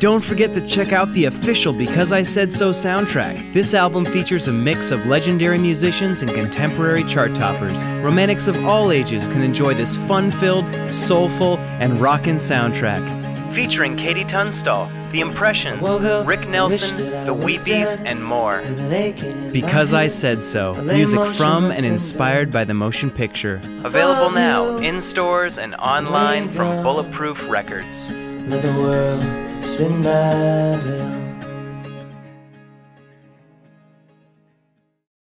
Don't forget to check out the official Because I Said So soundtrack. This album features a mix of legendary musicians and contemporary chart toppers. Romantics of all ages can enjoy this fun filled, soulful, and rockin' soundtrack. Featuring KT Tunstall, The Impressions, Rick Nelson, The Weepies, and more. Because I Said So. Music from and inspired by the motion picture. Available now in stores and online from Bulletproof Records. Round and